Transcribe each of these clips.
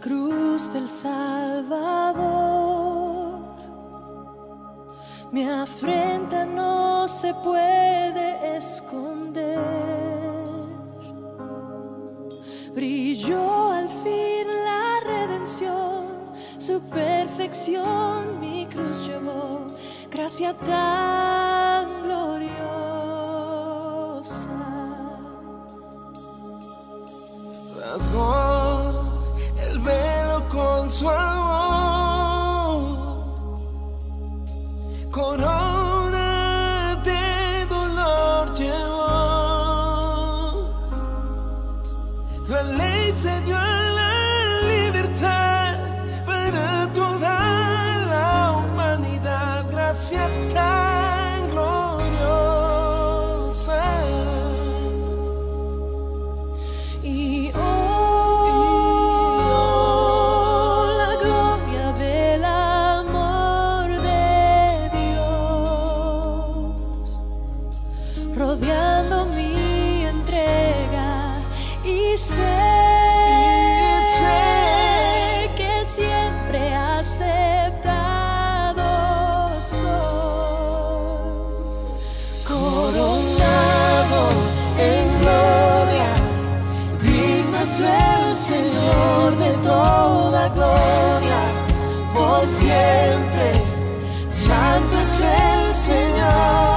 cruz del Salvador. Mi afrenta no se puede esconder. Brilló al fin la redención, su perfección mi cruz llevó. Gracia tan gloriosa velo con su amor, corona de dolor llevó. La ley se dio a la libertad para toda la humanidad, gracia tan gloria, por siempre, santo es el Señor,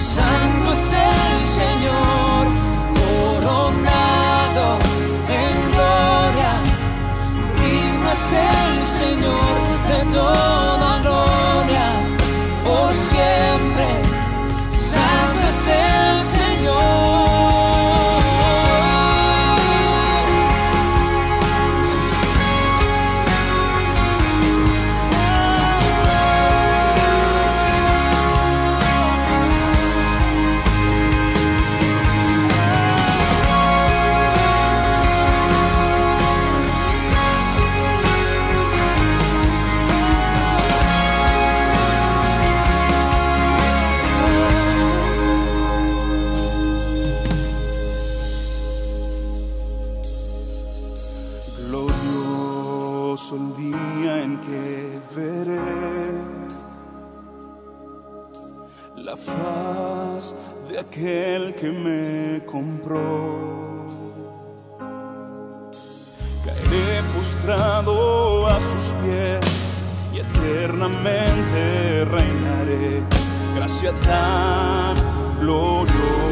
santo es el Señor, coronado en gloria, digno es el Señor de toda Glorioso el día en que veré la faz de aquel que me compró. Caeré postrado a sus pies y eternamente reinaré. Gracia tan gloriosa.